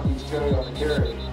Joey on the carry.